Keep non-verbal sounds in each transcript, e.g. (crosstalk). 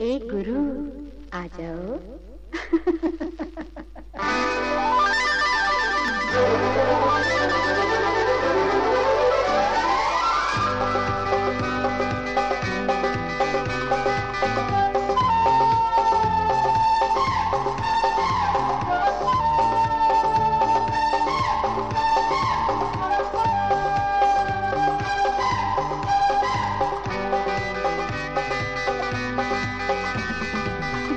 ए गुरु आ जाओ। Thank (laughs) गुरु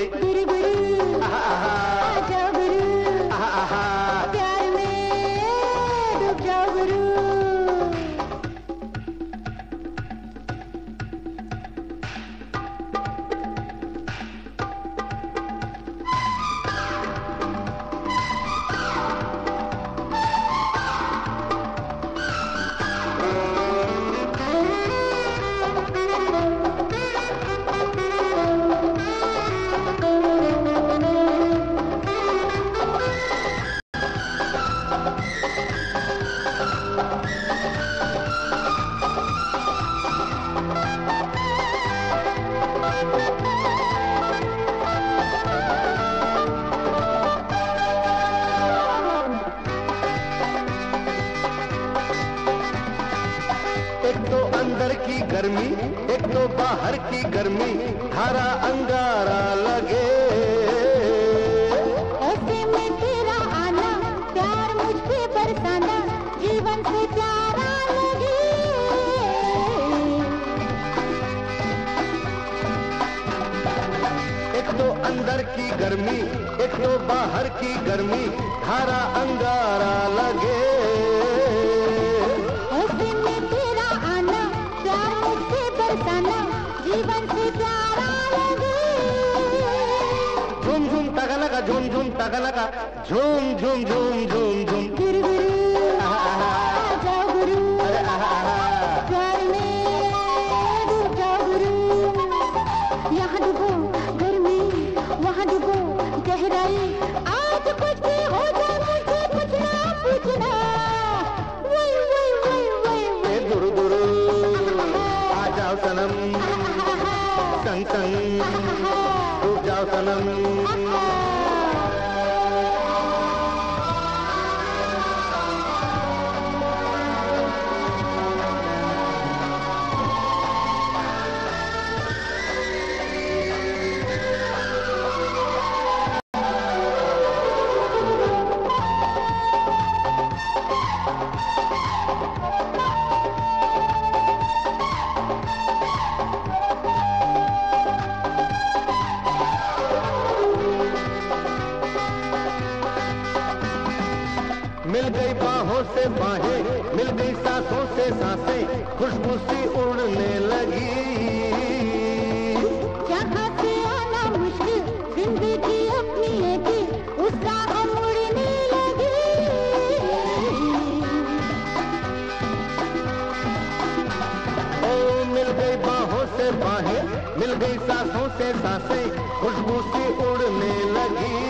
ahí. गर्मी एक तो बाहर की गर्मी हरा अंगारा लगे। अंदर की गर्मी एक तो बाहर की गर्मी धारा अंगारा लगे। तेरा आना प्यार मुझ पे बरसाना जीवन से प्यारा लगे। झूम झूम तगलगा झूम झूम तगलगा झूम झूम झूम झूम झूम। यहाँ डूबो मिल गई बाहों से बाहें मिल गई सांसों से साँसें खुशबू सी उड़ने लगी। जहाँ से आना मुश्किल ज़िंदगी अपनी है कि उस राह मुड़ने लगी। ओ मिल गई बाहों से बाहें मिल गई सांसों से साँसें खुशबू सी उड़ने लगी।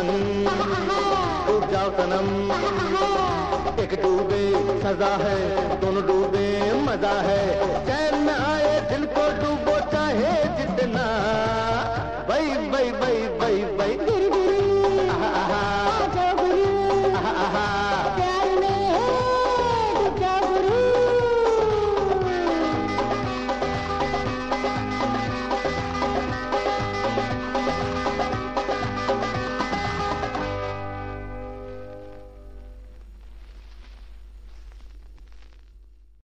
संग डूब जाओ सनम। एक डूबे, सजा है, दोनों डूबे, मज़ा है। चैन में आए, दिल को डूबो, चाहे जितना। बई बई गिर गिरी